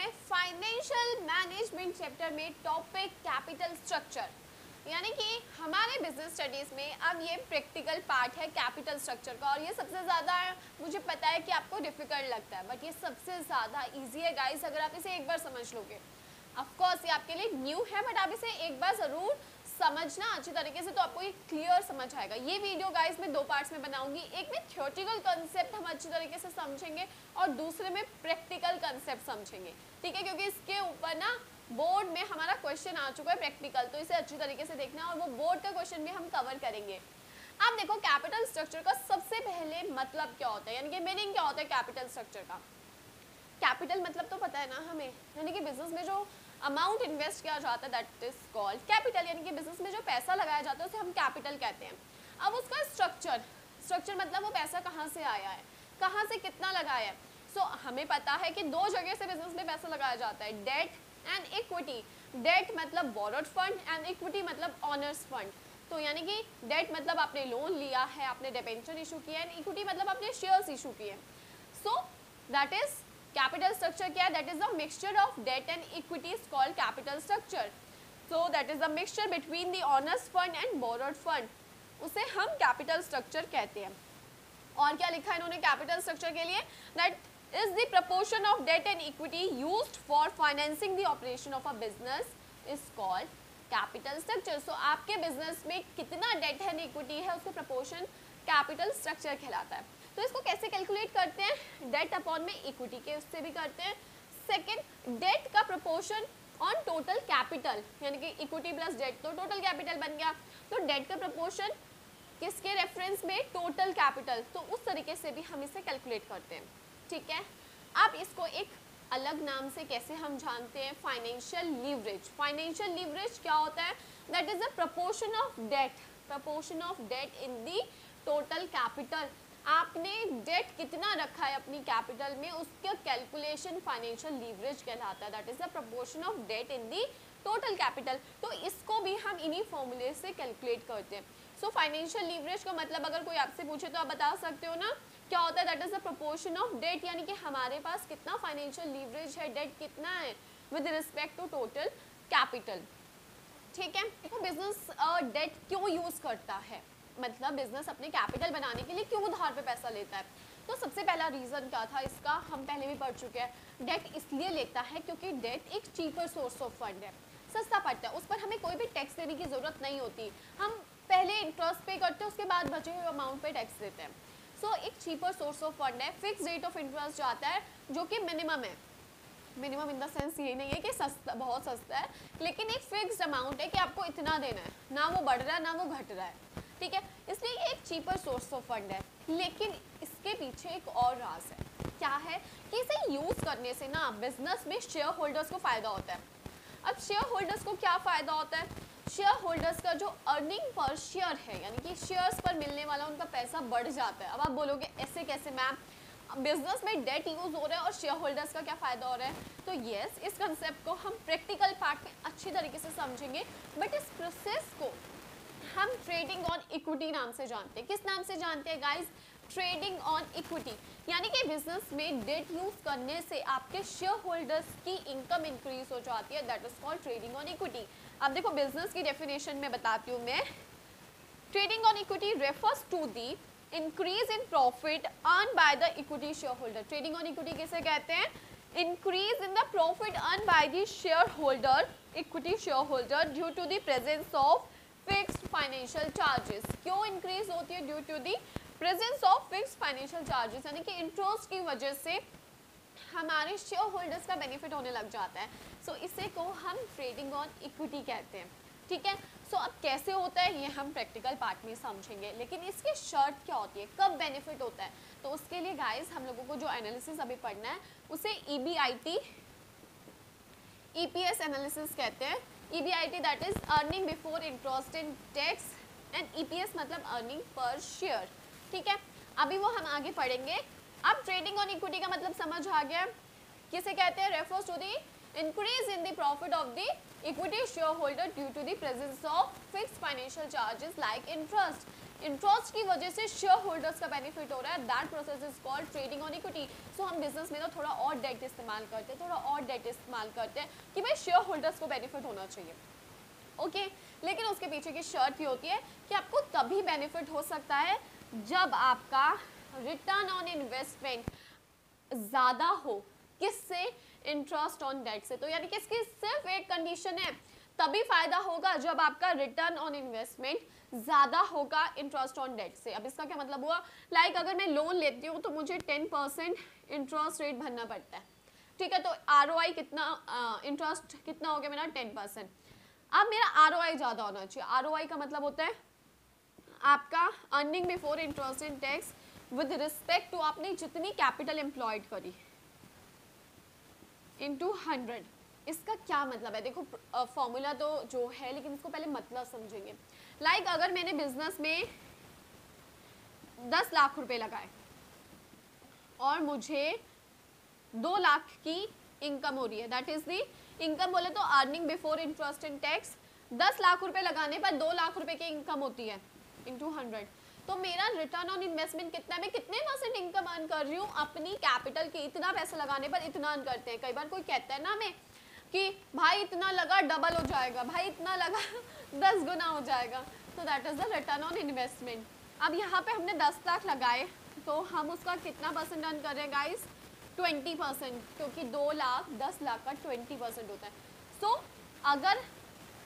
हैं financial management chapter में topic capital structure यानी कि हमारे बिज़नेस स्टडीज़ में अब ये प्रैक्टिकल पार्ट है कैपिटल स्ट्रक्चर का और ये सबसे ज़्यादा मुझे पता है कि आपको डिफ़िकल्ट लगता है बट ये सबसे ज़्यादा इजी है गाइस अगर आप इसे एक बार समझ लोगे। ऑफकोर्स ये आपके लिए न्यू है बट आप इसे एक बार ज़रूर समझना अच्छी तरीके से तो आपको ये क्लियर समझ आएगा। ये वीडियो गाइस मैं दो पार्ट्स में बनाऊँगी। एक में थियोटिकल कंसेप्ट हम अच्छी तरीके से समझेंगे और दूसरे में प्रैक्टिकल कंसेप्ट समझेंगे। ठीक है? क्योंकि इसके ऊपर ना बोर्ड में हमारा क्वेश्चन आ चुका है प्रैक्टिकल तो इसे अच्छी तरीके से देखना और वो बोर्ड का क्वेश्चन भी हम कवर करेंगे। अब देखो कैपिटल स्ट्रक्चर का सबसे पहले मतलब क्या होता है? यानी कि मीनिंग क्या होता है कैपिटल स्ट्रक्चर का? कैपिटल मतलब तो पता है ना हमें। यानी कि बिज़नेस में जो अमाउंट इन्वेस्ट किया जाता है दैट इज़ कॉल्ड कैपिटल यानी कि बिज़नेस में जो पैसा लगाया जाता है उसे हम कैपिटल कहते हैं। अब उसका स्ट्रक्चर स्ट्रक्चर मतलब वो पैसा कहाँ से आया है? कहाँ से कितना लगाया है? सो so, हमें पता है कि दो जगह से बिज़नेस में पैसा लगाया जाता है डेट एंड इक्विटी डेट मतलब बोरोड फंड एंड इक्विटी मतलब ऑनर्स फंड तो यानी कि डेट मतलब आपने लोन लिया है आपने डिपेंशन इशू किया है इक्विटी मतलब आपने शेयर्स इशू किए so that is capital structure क्या है? That is a mixture of debt and equities called capital structure so that is a mixture between the owners fund and borrowed fund उसे हम capital structure कहते हैं। और क्या लिखा है इन्होंने कैपिटल स्ट्रक्चर के लिए? That is the proportion of debt and equity use for financing the operation of a business is called capital structure so आपके बिज़नेस में कितना डेट एंड इक्विटी है, उसका प्रपोर्शन कैपिटल स्ट्रक्चर कहलाता है। तो इसको कैसे कैलकुलेट करते हैं? डेट अपॉन में इक्विटी के उससे भी करते हैं। सेकेंड डेट का प्रपोर्शन ऑन टोटल कैपिटल यानी कि इक्विटी प्लस डेट तो टोटल कैपिटल बन गया। तो डेट का प्रपोर्शन किसके रेफरेंस में? टोटल कैपिटल तो उस तरीके से भी हम इसे कैलकुलेट करते हैं। ठीक है? अब इसको एक अलग नाम से कैसे हम जानते हैं? फाइनेंशियल लीवरेज फाइनेंशियल लीवरेज क्या होता है? That is the proportion of debt proportion of debt in the total capital आपने डेट कितना रखा है अपनी कैपिटल में? उसका कैलकुलेशन फाइनेंशियल लीवरेज कहलाता है. That is the proportion of debt in the total capital तो इसको भी हम इन्हीं फॉर्मूले से कैलकुलेट करते हैं. सो फाइनेंशियल लीवरेज का मतलब अगर कोई आपसे पूछे तो आप बता सकते हो ना? क्या होता है? That is the proportion of debt यानी कि हमारे पास कितना फाइनेंशियल लीवरेज है? डेट कितना है? With respect to total capital ठीक है? देखो बिज़नेस डेट क्यों यूज़ करता है? मतलब बिज़नेस अपने कैपिटल बनाने के लिए क्यों उधार पे पैसा लेता है? तो सबसे पहला रीज़न क्या था इसका? हम पहले भी पढ़ चुके हैं। डेट इसलिए लेता है क्योंकि डेट एक चीपर सोर्स ऑफ़ फंड है। सस्ता पड़ता है। उस पर हमें कोई भी टैक्स देने की ज़रूरत नहीं होती। हम पहले इंटरेस्ट पे करते हैं उसके बाद बचे हुए अमाउंट पे टैक्स देते हैं। सो so, एक चीपर सोर्स ऑफ़ फंड है। फिक्स रेट ऑफ़ इंटरेस्ट जो आता है जो कि मिनिमम है। मिनिमम इन द सेंस ये नहीं है कि सस्ता बहुत सस्ता है। लेकिन एक फिक्स्ड अमाउंट है कि आपको इतना देना है। ना वो बढ़ रहा है ना वो घट रहा है। ठीक है? इसलिए ये एक चीपर सोर्स ऑफ़ फंड है, लेकिन इसके पीछे एक और राज है। क्या है? कि इसे यूज़ करने से ना बिज़नेस में शेयर होल्डर्स को फ़ायदा होता है। अब शेयर होल्डर्स को क्या फ़ायदा होता है? शेयर होल्डर्स का जो अर्निंग पर शेयर है, यानी कि शेयर्स पर मिलने वाला उनका पैसा बढ़ जाता है। अब आप बोलोगे, ऐसे कैसे मैम बिज़नेस में डेट यूज़ हो रहा है और शेयर होल्डर्स का क्या फ़ायदा हो रहा है? तो यस इस कंसेप्ट को हम प्रैक्टिकल पार्ट में अच्छी तरीके से समझेंगे बट इस प्रोसेस को हम ट्रेडिंग ऑन इक्विटी नाम से जानते हैं। किस नाम से जानते हैं गाइस ट्रेडिंग ऑन इक्विटी यानी कि बिज़नेस में डेट यूज़ करने से आपके शेयर होल्डर्स की इनकम इंक्रीज हो जाती है। That is called trading on equity अब देखो बिज़नेस की डेफिनेशन में बताती हूँ मैं। Trading on equity refers to the increase in profit earn by the equity share holder trading on equity किसे कहते हैं? Increase in the profit earn by the share holder equity share holder due to the presence of fixed financial charges क्यों increase होती है? Due to the presence of fix financial charges यानी कि interest की वजह से हमारे शेयर होल्डर्स का बेनिफिट होने लग जाता है। सो so, इसे को हम ट्रेडिंग ऑन इक्विटी कहते हैं। ठीक है? सो so, अब कैसे होता है? ये हम प्रैक्टिकल पार्ट में समझेंगे। लेकिन इसकी शर्त क्या होती है? कब बेनिफिट होता है? तो उसके लिए गाइस हम लोगों को जो एनालिसिस अभी पढ़ना है उसे E B I T E P S analysis कहते हैं। E that is earning before interest in tax and EPS and E मतलब अर्निंग पर शेयर ठीक है? अभी वो हम आगे पढ़ेंगे. अब ट्रेडिंग ऑन इक्विटी का मतलब समझ आ गया. किसे कहते हैं? Refers to the increase in the profit of the equity share holder due to the presence of fix financial charges like interest की वजह से शेयर होल्डर्स का बेनिफिट हो रहा है। That process is called trading on equity so हम business में तो थोड़ा और डेट इस्तेमाल करते हैं, थोड़ा और डेट इस्तेमाल करते हैं कि भाई शेयर होल्डर्स को बेनिफिट होना चाहिए। Okay okay? लेकिन उसके पीछे की शर्त ये होती है कि आपको तभी बेनिफिट हो सकता है जब आपका रिटर्न ऑन इन्वेस्टमेंट ज़्यादा हो। किससे? इंटरेस्ट ऑन डेट से। तो यानी कि इसकी सिर्फ़ एक कंडीशन है तभी फ़ायदा होगा जब आपका रिटर्न ऑन इन्वेस्टमेंट ज़्यादा होगा इंटरेस्ट ऑन डेट से। अब इसका क्या मतलब हुआ? लाइक like, अगर मैं लोन लेती हूँ तो मुझे टेन परसेंट इंटरेस्ट रेट भरना पड़ता है। ठीक है तो आरओआई कितना इंटरेस्ट कितना हो गया मेरा? टेन परसेंट अब मेरा आरओआई ज़्यादा होना चाहिए। आरओआई का मतलब होता है आपका earning before interest in tax with respect to आपने जितनी कैपिटल एम्प्लॉयड करी। इंटू हंड्रेड इसका क्या मतलब है? देखो फॉर्मूला तो जो है लेकिन इसको पहले मतलब समझेंगे। लाइक like, अगर मैंने बिज़नेस में दस लाख रुपए लगाए और मुझे दो लाख की इनकम हो रही है दैट इज़ दी इनकम बोले तो earning before interest in tax दस लाख रुपए लगाने पर दो लाख रुपए की इनकम होती है इंटू हंड्रेड तो मेरा रिटर्न ऑन इन्वेस्टमेंट कितना है? मैं कितने परसेंट इनकम अर्न कर रही हूँ? अपनी कैपिटल की इतना पैसा लगाने पर इतना अर्न करते हैं। कई बार कोई कहता है ना हमें कि भाई इतना लगा डबल हो जाएगा भाई इतना लगा दस गुना हो जाएगा। तो that is the return on investment अब यहाँ पे हमने दस लाख लगाए तो हम उसका कितना परसेंट अर्न कर रहे हैं गाइस ट्वेंटी परसेंट क्योंकि दो लाख दस लाख का ट्वेंटी परसेंट होता है। सो so, अगर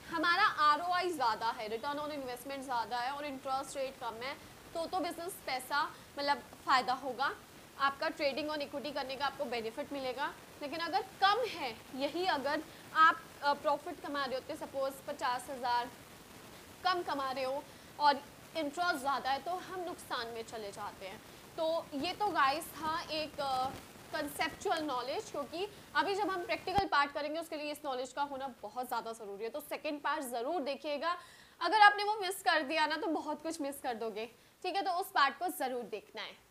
हमारा आरओआई ज़्यादा है रिटर्न ऑन इन्वेस्टमेंट ज़्यादा है और इंटरेस्ट रेट कम है तो तो बिज़नेस पैसा मतलब फ़ायदा होगा। आपका ट्रेडिंग और इक्विटी करने का आपको बेनिफिट मिलेगा। लेकिन अगर कम है, यही अगर आप प्रॉफिट कमा रहे होते सपोज़ पचास हज़ार कम कमा रहे हो और इंटरेस्ट ज़्यादा है तो हम नुकसान में चले जाते हैं। तो ये तो गाइस था एक कंसेप्चुअल नॉलेज क्योंकि अभी जब हम प्रैक्टिकल पार्ट करेंगे, उसके लिए इस नॉलेज का होना बहुत ज़्यादा ज़रूरी है। तो सेकेंड पार्ट ज़रूर देखिएगा। अगर आपने वो मिस कर दिया ना तो बहुत कुछ मिस कर दोगे। ठीक है तो उस पार्ट को ज़रूर देखना है।